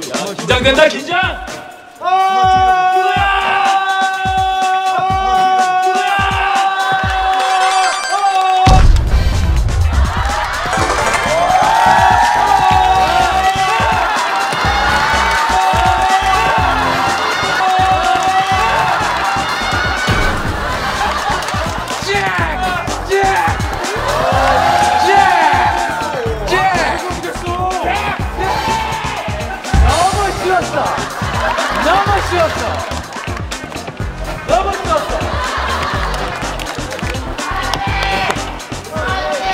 긴장된다 긴장. 너 쉬웠어. 너무 쉬웠어.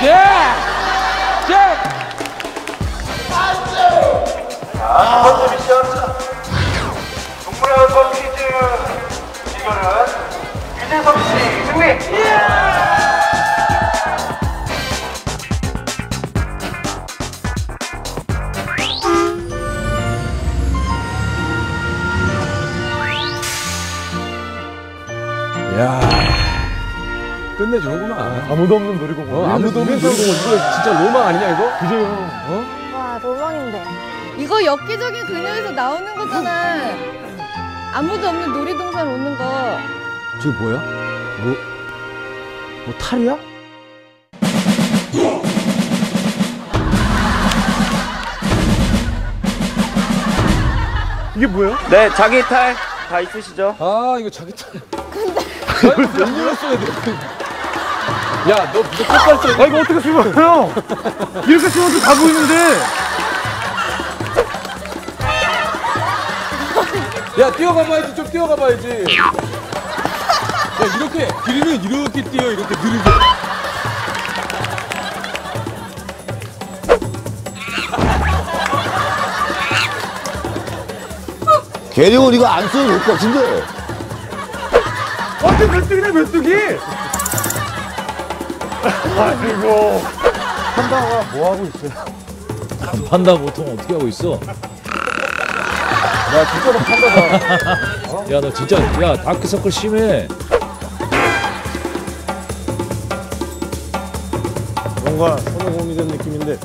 예! 예! 첫 번째 미션 야 끝내주는구만. 아무도 없는 놀이공원. 어, 아무도 없는 놀이공원 이거 진짜 로망 아니냐 이거? 그죠? 와 로망인데. 이거 엽기적인 그녀에서 나오는 거잖아. 아무도 없는 놀이동산 오는 거. 저게 뭐야? 뭐, 뭐 탈이야? 이게 뭐야? 네, 자기 탈 다 있으시죠? 아 이거 자기 탈. 몇 써야 돼? 야, 너 무슨 똑바로 써? 아 이거 어떻게 쓰어요? 이렇게 쓰면 다 보이는데. 야, 뛰어가봐야지, 좀 뛰어가봐야지. 야, 이렇게 길이는 이렇게 뛰어, 이렇게 느리게. 계룡은 이거 안 써도 될 것 같은데. 완전 메뚜기네 메뚜기. 아이고. 판다가 뭐 하고 있어요? 판다 보통 어떻게 하고 있어? 야 진짜로 판다가. 야너 진짜 야 다크서클 심해. 뭔가 손에 공이 된 느낌인데.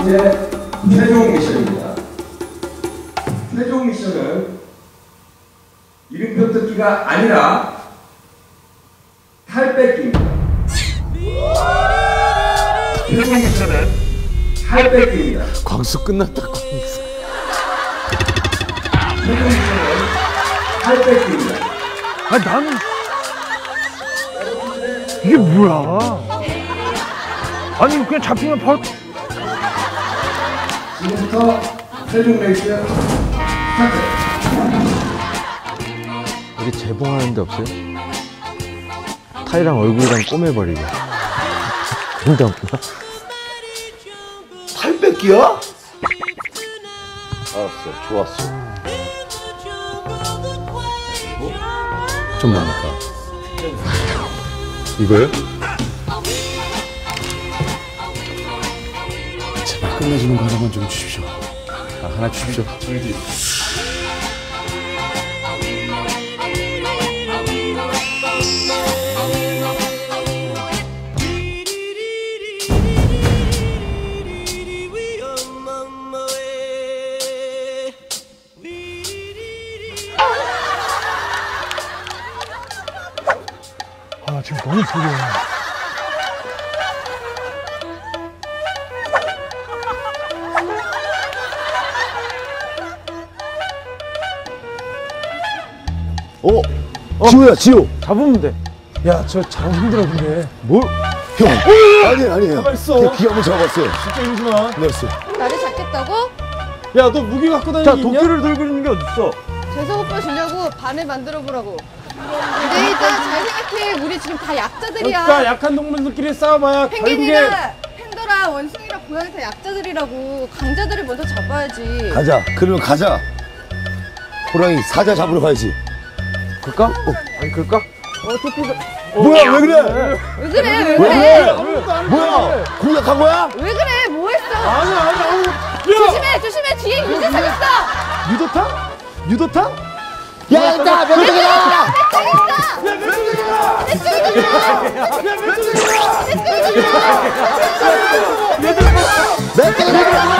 이제 최종 미션입니다. 최종 미션은 이름표 뜯기가 아니라 탈 뺏기입니다. 최종 미션은 탈 뺏기입니다. 광수 끝났다, 광수. 최종 미션은 탈 뺏기입니다. 아 나는 이게 뭐야? 아니 그냥 잡히면 바로 지금부터 최종 레이스 스타트. 여기 재봉하는 데 없어요? 타이랑 얼굴이랑 꼬매버리게. 그런데 없구나. 팔 뺏기야? 알았어, 좋았어. 좀 많을까? 이거요? 제발 끝내주는 거 하나만 좀 주십시오. 아, 하나 주십시오. 아 지금 너무 부러워. 어? 지호야, 지호. 잡으면 돼. 야 저 잡으면 힘들어 근데. 뭘? 형. 아니, 아니에요. 있어. 그냥 비 한번 잡았어요. 진짜 이러지마. 그랬어. 나를 잡겠다고? 야 너 무기 갖고 다니는 자, 게 있냐? 도끼를 들고 있는 게 어딨어? 재석 오빠 주려고 반을 만들어 보라고. 근데 일단 잘 생각해. 우리 지금 다 약자들이야. 그러니까 약한 동물들끼리 싸워봐야 결국에 펭귄이랑 팬더랑 원숭이랑 고양이 다 약자들이라고. 강자들을 먼저 잡아야지. 가자. 그러면 가자. 호랑이 사자 잡으러 가야지. 그럴까? 어, 아니, 그럴까? 뭐야, 왜 그래? 왜 그래? 왜 왜 그래? 그래? 뭐야? 공략한 거야? 왜 그래? 뭐 했어? 아니 아니 아니. 조심해, 조심해. 뒤에 유재석 있어. 유도탄? 유도탄? 야, 나몇내 쪽이다. 몇 개나? 되게